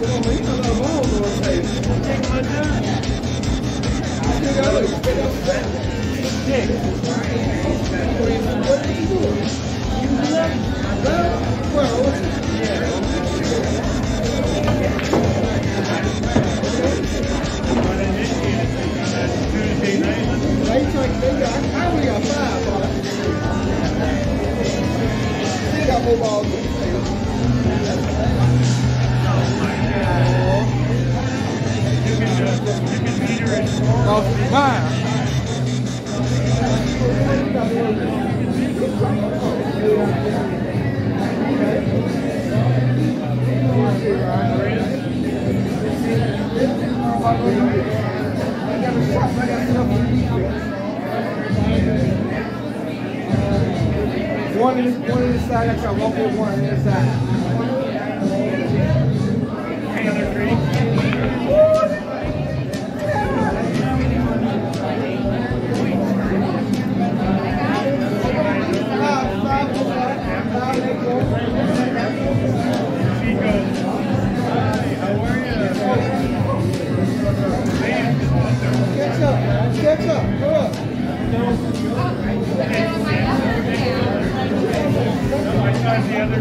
Take my time. I think one inside, I got one for one inside.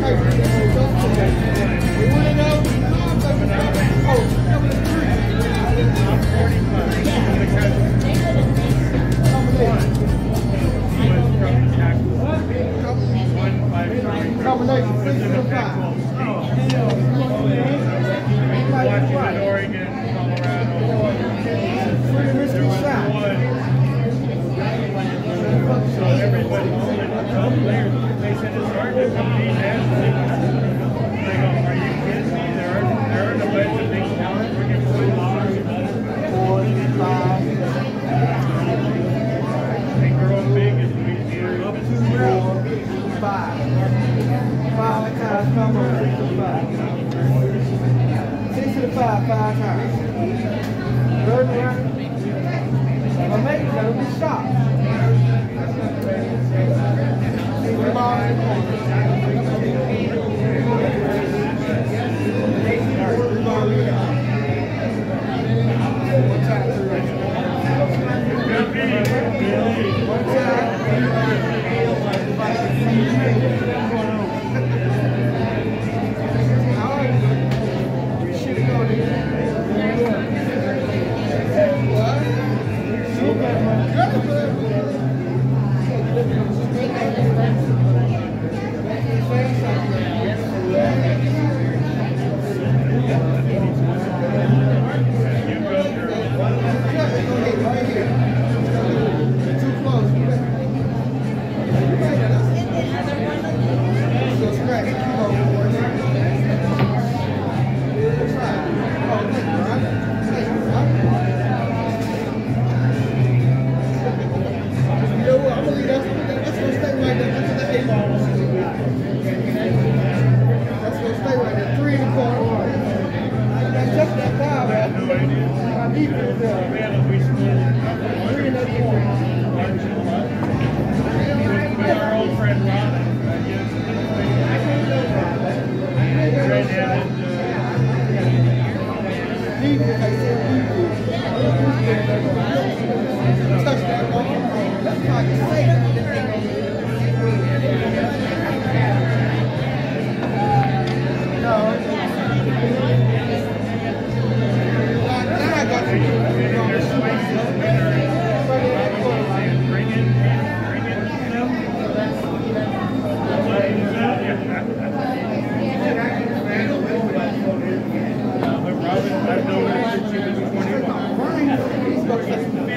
Thank you. five. Five times combo, six to five. Six to the five, five times. Third round. I'm making a little stop.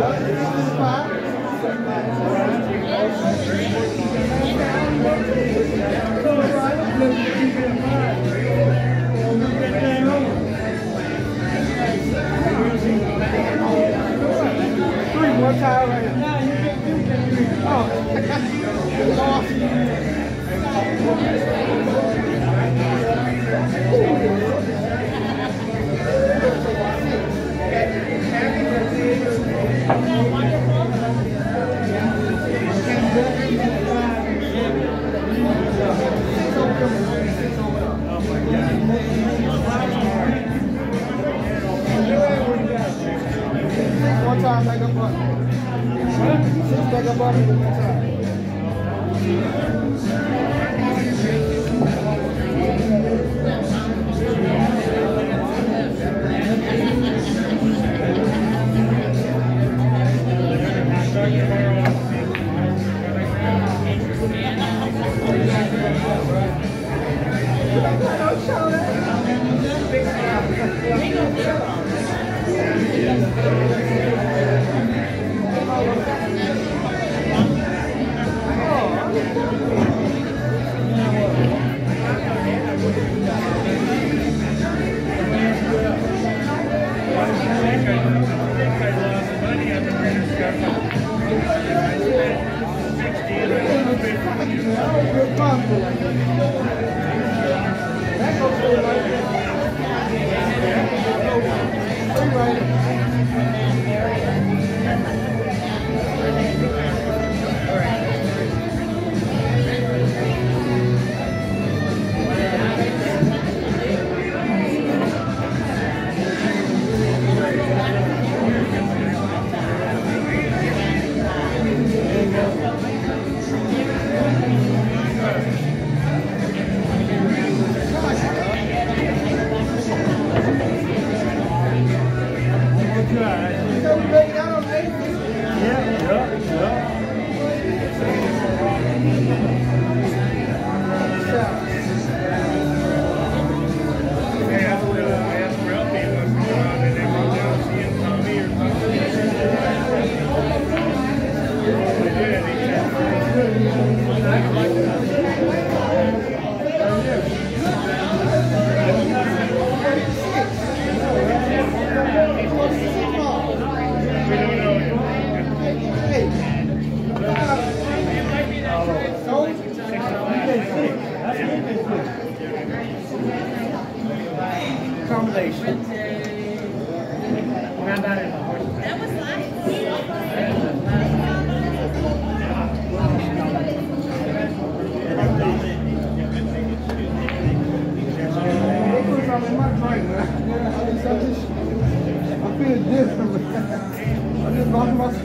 Deus,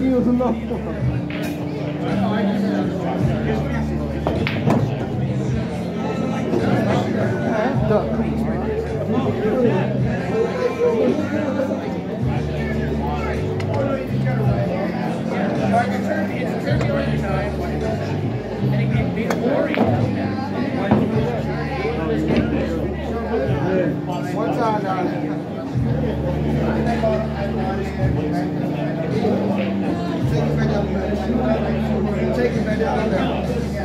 いい女の子。Take it back down.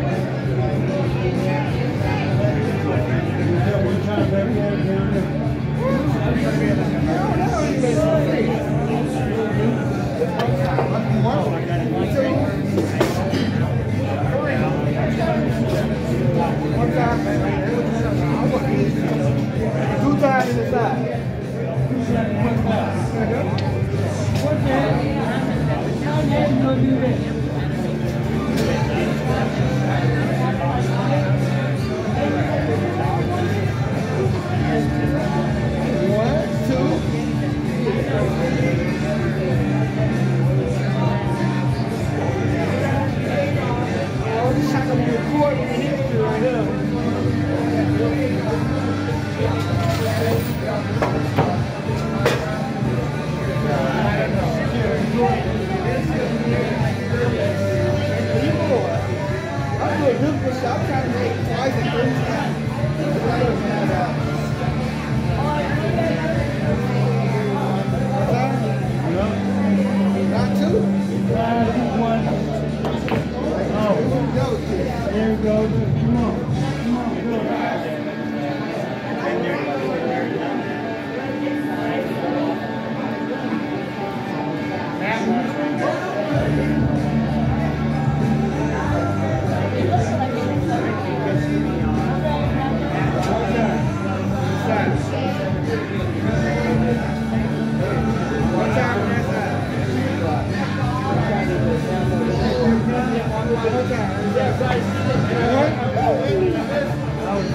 to the side. Okay. you.